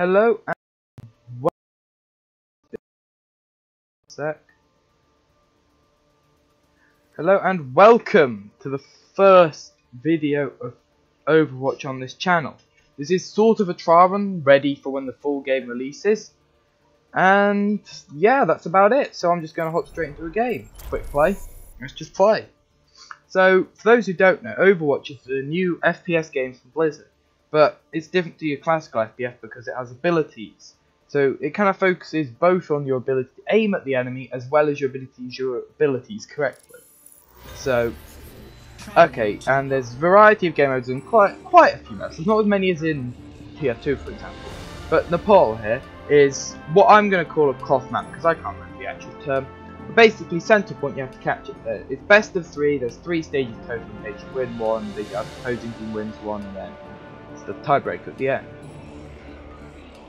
Hello and sec. Hello and welcome to the first video of Overwatch on this channel. This is sort of a trial run ready for when the full game releases. And yeah, that's about it. So I'm just going to hop straight into a game. Quick play. Let's just play. So, for those who don't know, Overwatch is a new FPS game from Blizzard. But it's different to your classical FPS because it has abilities. So it kind of focuses both on your ability to aim at the enemy as well as your use your abilities correctly. So, okay, and there's a variety of game modes and quite quite a few modes. There's not as many as in TF2, for example. But Nepal here is what I'm going to call a cloth map because I can't remember the actual term. But basically, center point you have to catch it. There. It's best of three. There's three stages total. They should win one. The opposing team wins one, and then the tiebreak at the end.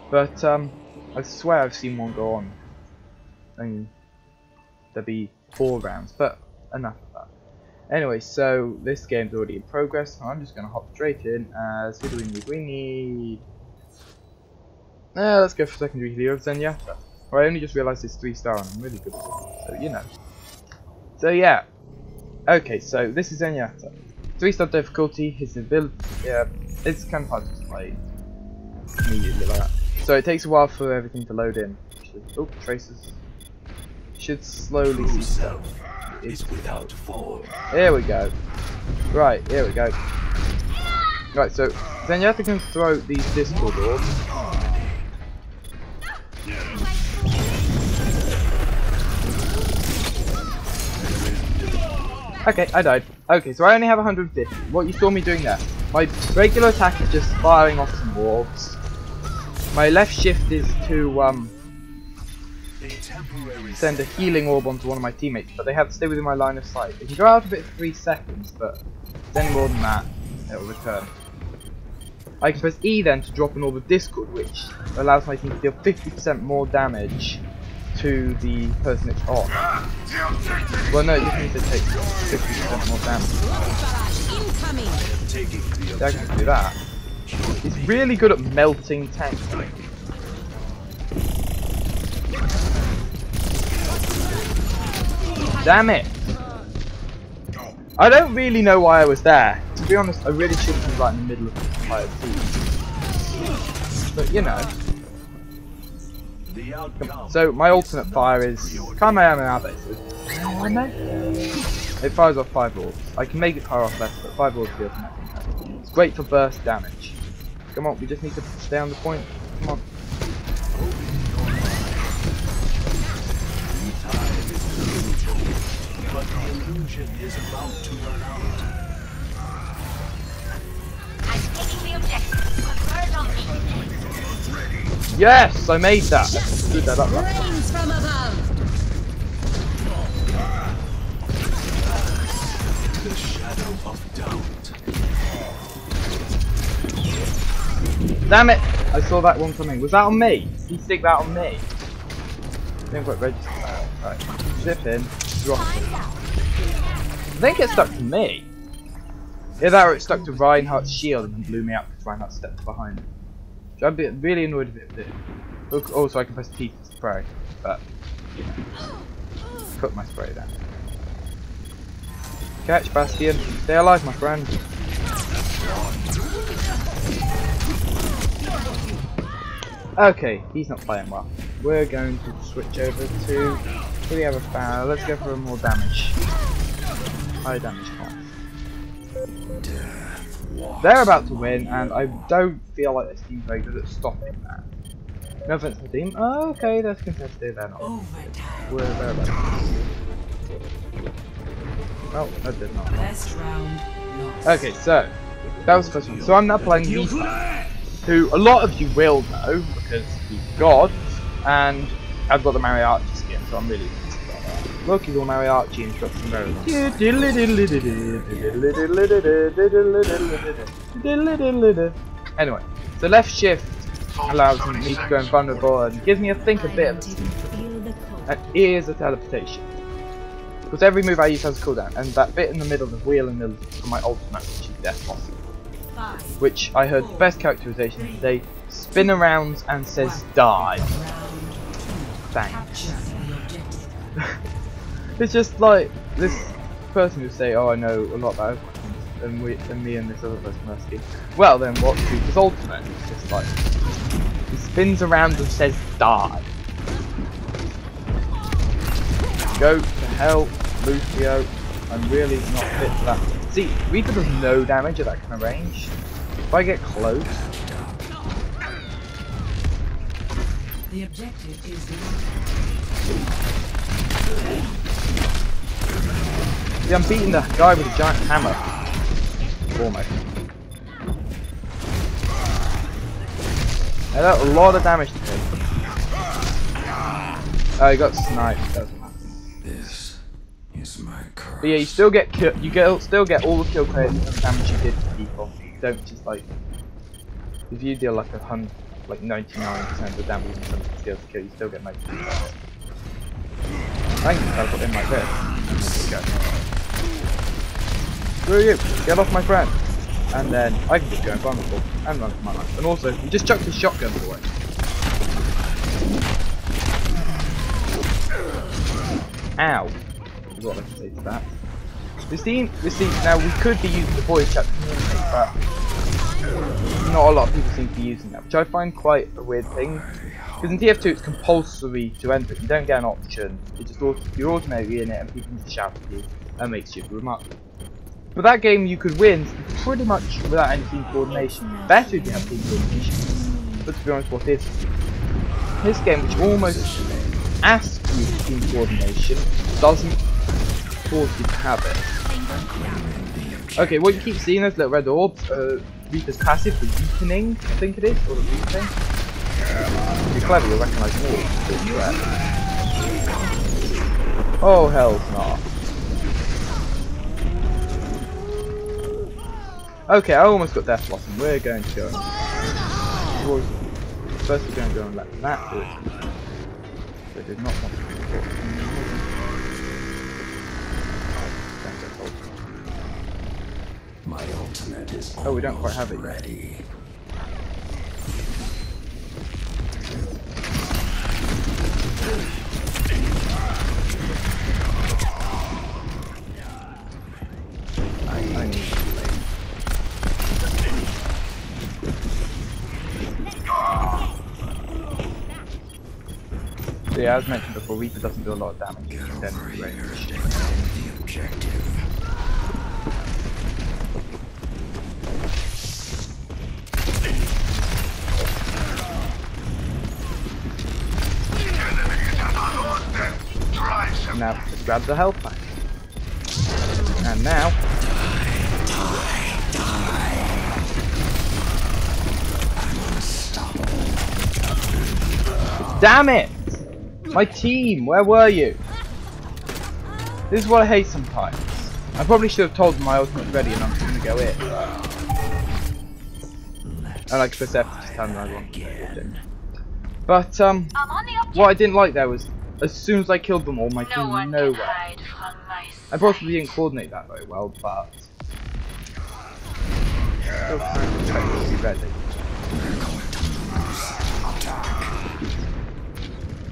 But um, I swear I've seen one go on. And there'll be four rounds, but enough of that. Anyway, so this game's already in progress. So I'm just going to hop straight in. As who do we need? We need. Uh, let's go for secondary hero Zenyatta. Well, I only just realised it's three star and I'm really good at it, so you know. So yeah. Okay, so this is Zenyatta. Three star difficulty, his ability, yeah, it's kind of hard to play immediately like that. So it takes a while for everything to load in. Actually. Oh, traces. Should slowly see stuff. is without form. Here we go. Right, here we go. Right, so then you Zenyatta can throw these discord orbs. Okay, I died. Okay, so I only have 150. What you saw me doing there. My regular attack is just firing off some orbs. My left shift is to um, send a healing orb onto one of my teammates, but they have to stay within my line of sight. It can go out of it for 3 seconds, but it's any more than that, it will return. I can press E then to drop an orb of Discord, which allows my team to deal 50% more damage to the person it's on. Well, no, it just means it takes 50% more damage. Yeah, I can do that. He's really good at melting tanks. Damn it! I don't really know why I was there. To be honest, I really should have been right in the middle of the entire team. But you know. The. So my alternate fire is Kamehameha basically. It fires off five orbs. I can make it fire off less, but five orbs feels nothing. It's great for burst damage. Come on, we just need to stay on the point. Come on. The illusion is about to run out. Yes, I made that. I that up. Rains from above! The shadow of doubt. Damn it! I saw that one coming. Was that on me? Did he stick that on me? Didn't quite register that. Right. Zip in. Drop it. I think it stuck to me. Either that or it stuck to Reinhardt's shield and blew me up because Reinhardt stepped behind him. So be really annoyed if it Also, I can press T to spray, but you know, put my spray down. Catch Bastion, stay alive, my friend. Okay, he's not playing well. We're going to switch over to. Do we have a fan? Let's go for more damage. High damage class. They're about to win, and I don't feel like this team's very good at stopping that. No offense to the team. Oh, okay, that's contested. They're not. Overtime. We're bad. Oh, that did not. Best round. Okay, so that was the first one. So I'm now playing Misa, who a lot of you will know because he's God, and I've got the Mariachi so I'm really excited about that. Look, he's all Mariachi and got some very Anyway, so left shift allows me to go invulnerable and gives me a think a bit of and is a teleportation. Because every move I use has a cooldown, and that bit in the middle, of the wheel in the middle, for my ultimate, which is Death Blossom. Five. Which I heard the best characterization today spin around and says die. Thanks. it's just like this person who say, "Oh, I know a lot about Overwatch," and we, and me and this other person asking, "Well, then what's Reaper's ultimate?" It's just like he spins around and says, "Die." Go to hell, Lucio. I'm really not fit for that. See, Reaper does no damage at that kind of range. If I get close, The objective is see, I'm beating the guy with a giant hammer. Almost. I got a lot of damage to take. Oh, he got sniped. Doesn't matter. This is my curse. But yeah, you still get kill. You get still get all the kill credits and the damage you did to people. You don't just like if you deal like a hundred, like 99% of the damage and something skills to kill, you still get most of the credits. I can teleport in like this. Then just go. You! Get off my friend! And then I can just go invulnerable and run for my life. And also, he just chucked his shotgun away. Ow! Is what I say to that. This team, this team, now we could be using the voice chat to communicate, but not a lot of people seem to be using that, which I find quite a weird thing. Because in TF2 it's compulsory to enter it, you don't get an option, it just auto you're automatically in it and people just shout at you. That makes you remark. But that game you could win pretty much without any team coordination. Better if you have team coordination. But to be honest, what is this game, which almost asks you for team coordination, doesn't force you to have it. Okay, what you keep seeing those little red orbs, uh, Reaper's passive, the weakening, I think it is, or the weakening. Clever, you'll recognise more. It's red. Oh, hell's not. Okay, I almost got Death Blossom. We're going to go. and- First, we're going to go and let that do it. I did not want to report. Don't get told. My ultimate is Oh, we don't quite have it yet. ready. Yeah, as mentioned before, Reaper doesn't do a lot of damage in extended range. The objective. Grab the health pack. And now... Damn it! My team, where were you? This is what I hate sometimes. I probably should have told them my ultimate's ready and I'm just gonna go in. I like press F to just tell them I want to But, um, I'm on the objective. what I didn't like there was, as soon as I killed them all, my No team one nowhere. can hide from my I possibly didn't coordinate that very well, but still kind to be ready.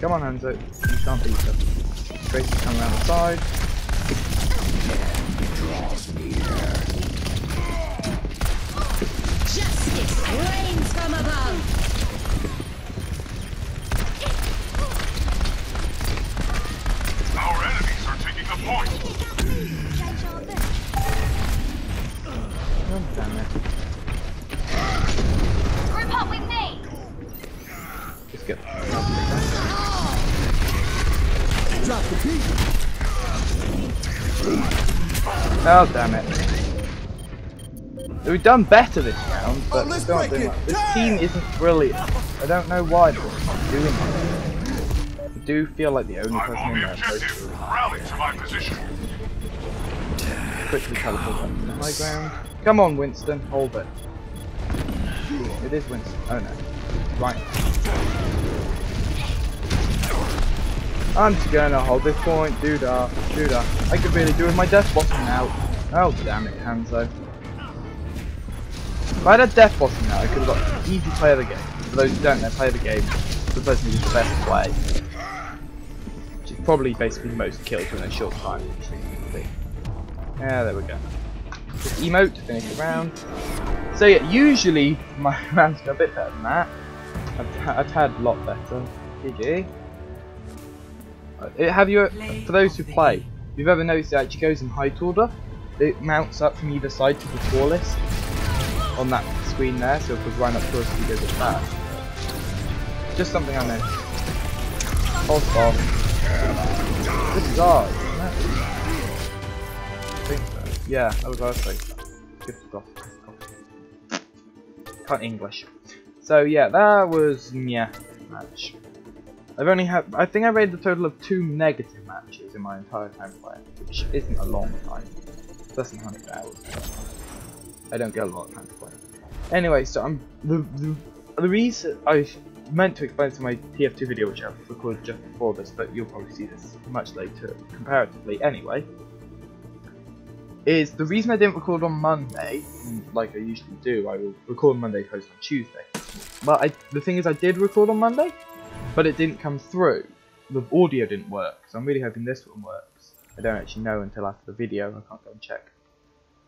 Come on, Hanzo. You can't beat them. Tracer's coming around the side. Justice reigns from above. Our enemies are taking the point. Oh, damn it. Group up with me. Just get. Oh, damn it. We've done better this round, but not break doing it. much. This team isn't brilliant. I don't know why they're doing it. I do feel like the only I'm person on in the there supposed objective. Rally to my position. quickly teleport up to the high ground. Come on, Winston, hold it. It is Winston. Oh no. Right. I'm just gonna hold this point, do that, do that. I could really do with my Death Blossom now. Oh damn it, Hanzo. If I had a Death Blossom now, I could have got easy play of the game. For those who don't know, play of the game, the person who's the best play. Probably basically most kills in a short time. Yeah, there we go. Just emote to finish the round. So yeah, usually my rounds go a bit better than that. I've, I've had a lot better. GG. Uh, Have you, for those who play, if you've ever noticed it actually goes in height order, it mounts up from either side to the tallest on that screen there, so it goes right up to us, you goes at that. Just something I. Hold off. Isn't it? I think so. Yeah, that was our thing. Good stuff. Good. Can't English. So yeah, that was yeah match. I've only had I think I rated a total of two negative matches in my entire time playing, which isn't a long time. Less than 100 hours. I don't get a lot of time to play. Anyway, so I'm the the, the reason I meant to explain to my TF2 video, which I recorded just before this, but you'll probably see this much later, comparatively anyway. Is the reason I didn't record on Monday, like I usually do, I will record Monday, post on Tuesday. But I, the thing is, I did record on Monday, but it didn't come through. The audio didn't work, so I'm really hoping this one works. I don't actually know until after the video, I can't go and check.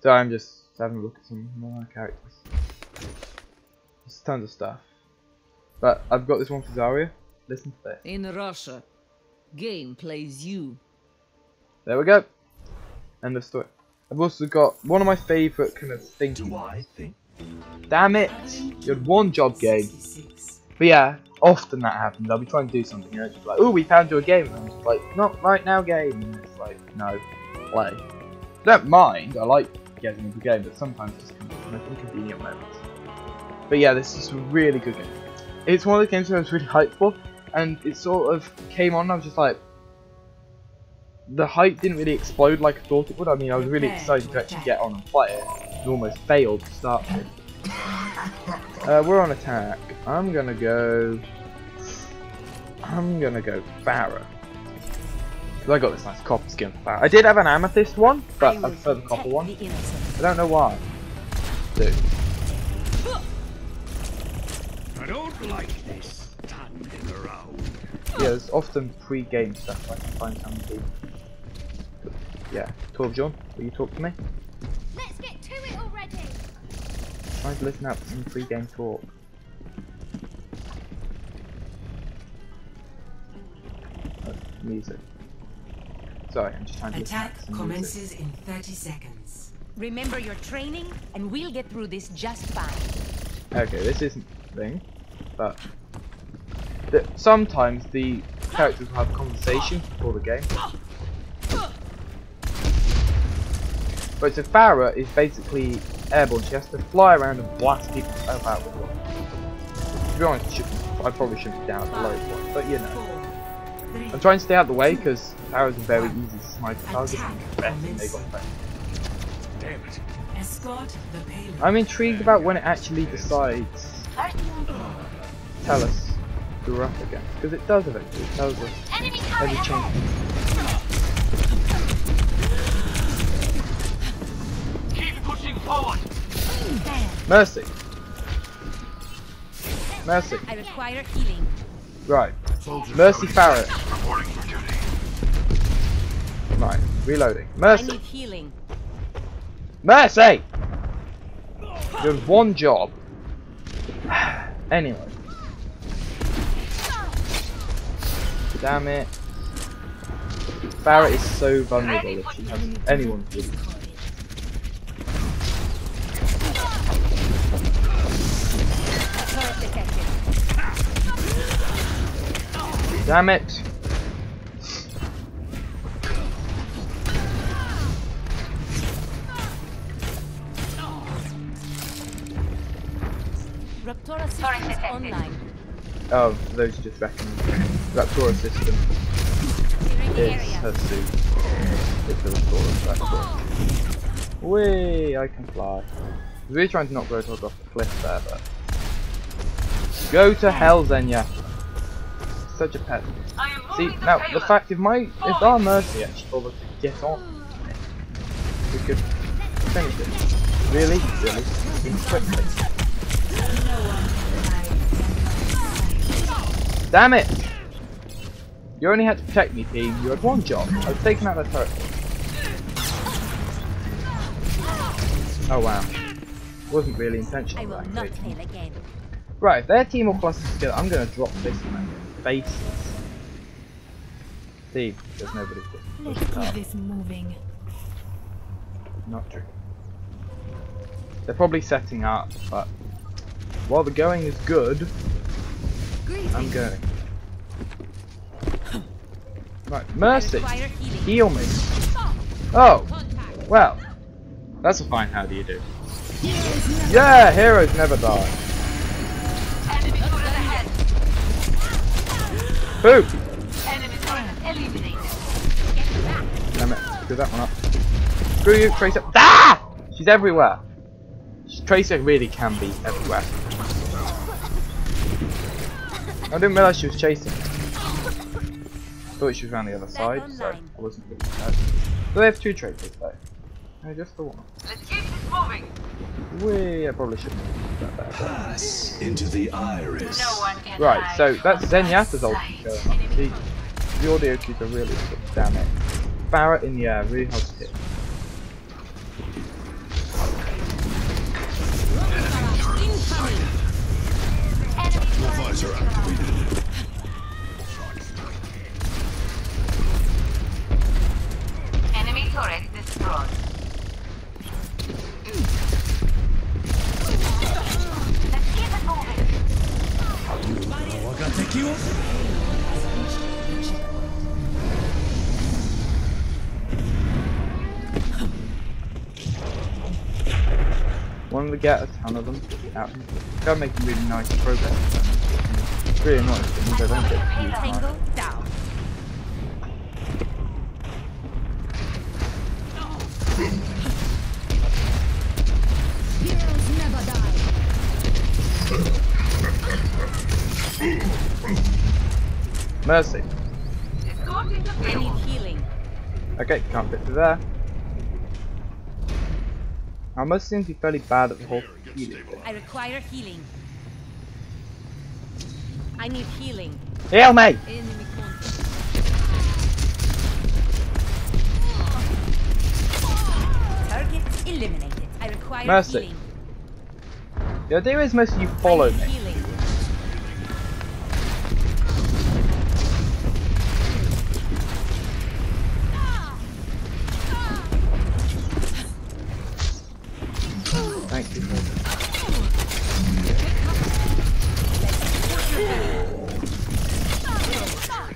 So I'm just having a look at some more characters. There's tons of stuff. But I've got this one for Zarya. Listen to this. In Russia, game plays you. There we go. End of story. I've also got one of my favourite kind of things. Do I think? Damn it! You had one job game. But yeah, often that happens. I'll be trying to do something and it's just like, oh, we found you a game. And I'm just like, not right now, game. And it's like, no, play. I don't mind. I like getting into the game, but sometimes it's kind of inconvenient moments. But yeah, this is a really good game. It's one of the games that I was really hyped for, and it sort of came on. I was just like, the hype didn't really explode like I thought it would. I mean, I was really excited to actually get on and play it. It almost failed to start with. Uh, we're on attack. I'm gonna go. I'm gonna go Pharah. Cause I got this nice copper skin for Pharah. I did have an amethyst one, but I prefer the copper one. I don't know why. Dude. I don't like this standing around. Yeah, there's often pre-game stuff I can find some people. Yeah, Torbjorn, will you talk to me? Let's get to it already. Trying to listen out to some pre-game talk. Oh, music. Sorry, I'm just trying to listen out Attack to music. commences in 30 seconds. Remember your training, and we'll get through this just fine. Okay, this isn't thing, but the, sometimes the characters will have conversations before the game. But so Pharah is basically airborne. She has to fly around and blast people about with one. To be honest, I probably shouldn't be down at the lowest one, but you know. I'm trying to stay out of the way because Pharah's a very easy sniper target and best and they got better. Damn it. Escort the payload. I'm intrigued about when it actually decides tell us who we're up against. Because it does eventually. It tells us Enemy every turret change. Keep pushing forward. Mercy. Mercy. I require healing. Right. Mercy Farrett. Reporting for duty. Right. Reloading. I Mercy. need healing. Mercy! There's one job. anyway. Damn it. Barrett is so vulnerable if she has anyone. Damn it. Raptora systems online. Oh, those just reckon. Raptora system is her suit. It's the Raptora Raptora. Whee! I can fly. Was really trying to knock Roadhog off the cliff there, but. Go to hell, Zenya! Such a pet. See, now, the fact if my. If our Mercy actually bothered to get on, we could finish it. Really? Really? Quickly. Damn it! You only had to protect me, team. You had one job. I was taking out the turret. Oh wow. Wasn't really intentional. I intentional. will not actually. fail again. Right, if their team all clusters together, I'm gonna drop this in their faces. See, there's nobody here. Let's keep this moving. Not true. They're probably setting up, but while the going is good, I'm going. Right, Mercy, I require healing. heal me. Oh, well, that's a fine how do you do. Yeah, heroes never die. Boom! Enemy turret eliminated. Damn it, screw that one up. Screw you, Tracer. Ah! She's everywhere. Tracer really can be everywhere. I didn't realise she was chasing. Thought she was around the other side, so online. I wasn't really scared. So they have two Tracers though. No, just the one. Let's keep this moving. We I probably shouldn't have that there. Pass into the iris. No one can Right, so that's my Zenyatta's sight. ultimate going on. The, the audio cues are really good, damn it. Barrett in the air, really hard to hit. Visor activated. Enemy turret destroyed. Let's keep it moving. Wanted to get a ton of them out here. They're making really nice progress. It's really annoying because they don't get to use mine. Tango down. Heroes never die. Mercy. I need healing. Okay, can't fit through there. I must seem to be fairly bad at the whole healing. I require healing. I need healing. Heal me! Target eliminated. I require Mercy. healing. The idea is most of you follow me.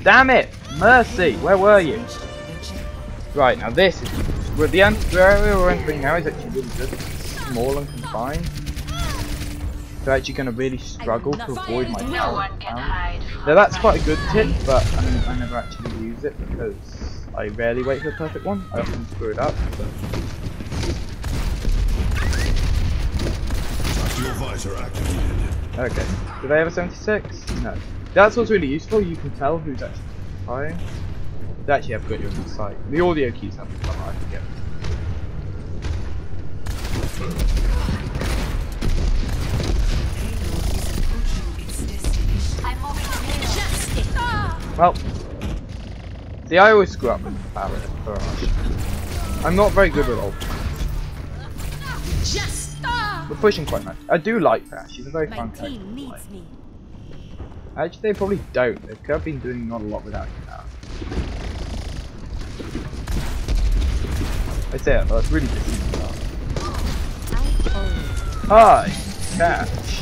Damn it! Mercy! Where were you? Right, now this is... Well, the, ant- the area we're entering now is actually really good. It's small and confined. So actually going to really struggle to avoid my No tower one can hide from Now that's quite a good tip, but I mean I never actually use it because I rarely wait for the perfect one. I often screw it up. But Your visor activated. okay. Do they have a 76? No. That's what's really useful. You can tell who's actually firing. They actually have good on the sight. The audio keys have fun. I forget. I'm moving the. Well, see, I always screw up with Barret Barrage. I'm not very good with ult. We're pushing quite nice. I do like that. She's a very My fun character. team me. Actually, they probably don't. They could have been doing not a lot without you now. I say it, it's really good. Hi, catch.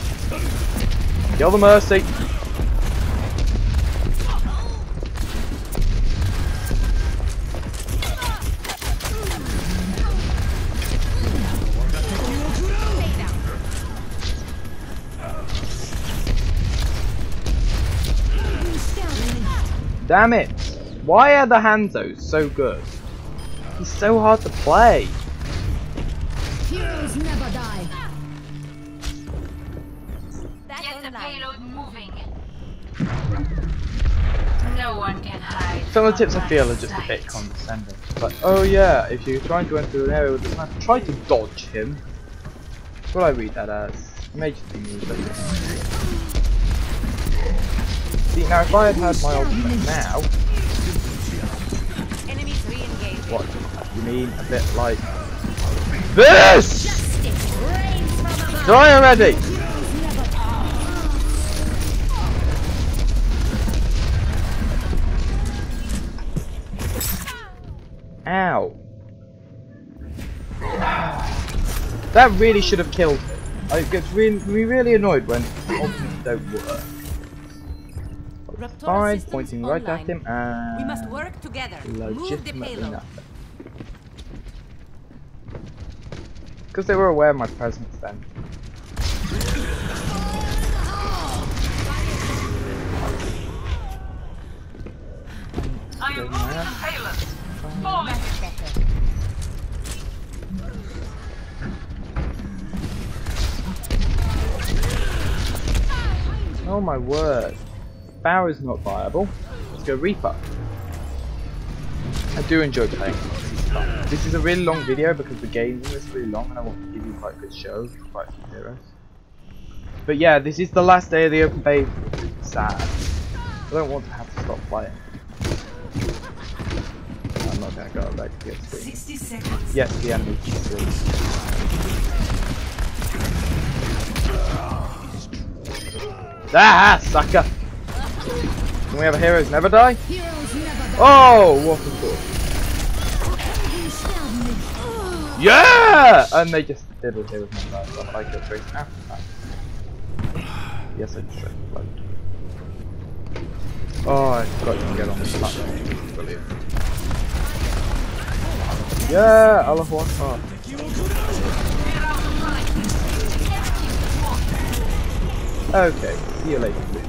Kill the mercy. Damn it! Why are the Hanzos so good? He's so hard to play. Heroes never die. Get the payload moving. No one can hide. Some of the tips I feel are just a bit condescending. But oh yeah, if you're trying to enter an area with the sniper, try to dodge him. That's What I read that as? Major team movement. See, now if I had had my ultimate now, what? You mean a bit like this? Justice reigns from above. Die already! Ow. That really should have killed me. I get really, really annoyed when ultimates don't work. Raptora Fine, systems pointing right at online. him and We must work together. Move the legitimately payload. nothing. Because they were aware of my presence then. I am moving matter. the payload. Fall in. Much. Oh my word. Bower is not viable. Let's go Reaper. I do enjoy playing this. This is a really long video because the game is really long and I want to give you quite a good show quite a few heroes. But yeah, this is the last day of the open beta. It's sad. I don't want to have to stop playing. I'm not gonna go back to. 60 seconds. Yes, the enemy. Ah, sucker! Can we have a heroes never die? Heroes never die. Oh, what a sterben nicht. Yeah! And they just did with heroes never die. So I killed Trace after that. Yes, I just tried to float. Oh, I forgot to get on the platform. Brilliant. Yeah, Allahu Akbar. Okay, see you later.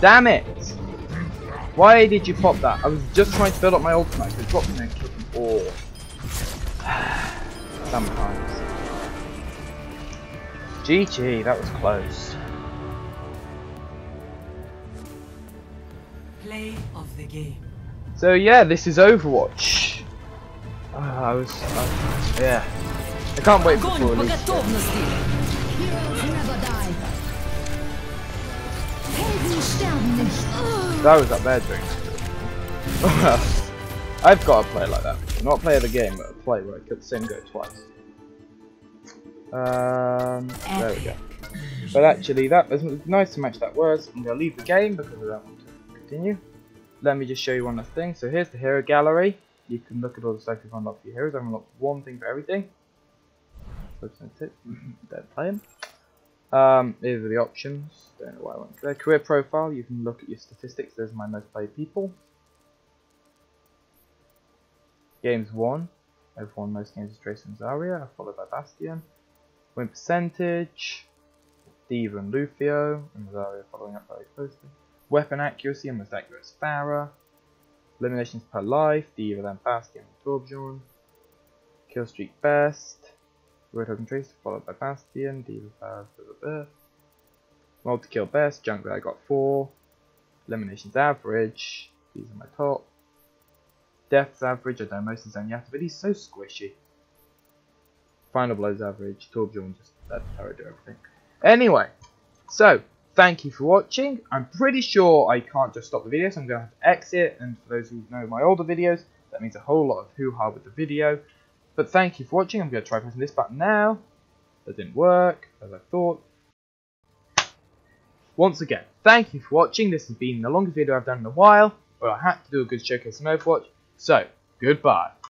Damn it! Why did you pop that? I was just trying to build up my ultimate, but dropped an extra All. Sometimes. GG, that was close. Play of the game. So yeah, this is Overwatch. Uh, I was, uh, yeah. I can't wait for release. That was that bad drink. I've got to play like that. Not play the game, but play where I could same go twice. Um, there we go. But actually, that was nice to match that was. I'm gonna leave the game because I don't want to continue. Let me just show you one last thing. So here's the hero gallery. You can look at all the stuff you've unlocked for your heroes. I've unlocked one thing for everything. That's it. Don't play 'em. Um, these are the options. Don't know why I went there. Career profile. You can look at your statistics. There's my most played people. Games won. I've won most games with and Zarya, followed by Bastion. Win percentage. D.Va and Lucio, and Zarya following up very closely. Weapon accuracy, and most accurate is Pharah. Eliminations per life, D.Va then Bastion and Torbjorn. Kill streak best. Roadhog and Tracer followed by Bastion, D.Va Pharah, blah blah blah. Multi kill best, Jungler I got 4. Eliminations average, these are my top. Death's average, I know most of Zenyatta, but he's so squishy. Final blows average, Torbjorn just let Terra do everything. Anyway, so thank you for watching. I'm pretty sure I can't just stop the video, so I'm going to have to exit. And for those who know my older videos, that means a whole lot of hoo-ha with the video. But thank you for watching. I'm going to try pressing this button now. That didn't work, as I thought. Once again, thank you for watching. This has been the longest video I've done in a while, but I had to do a good showcase on Overwatch. So, goodbye.